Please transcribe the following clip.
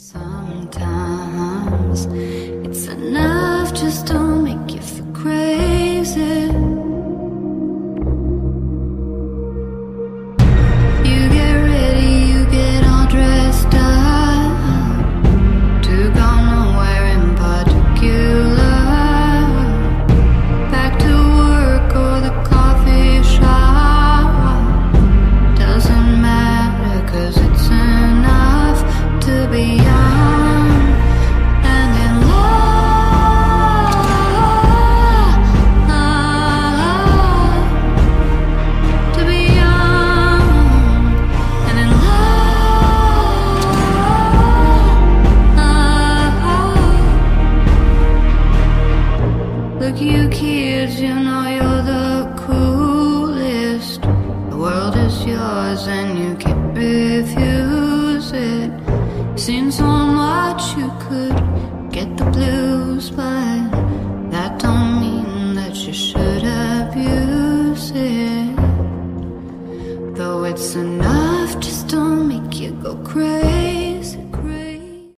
Sometimes it's enough just to Look, you kids, you know you're the coolest. The world is yours and you can't refuse it. Seen so much you could get the blues, but that don't mean that you should abuse it. Though it's enough just to make you go crazy.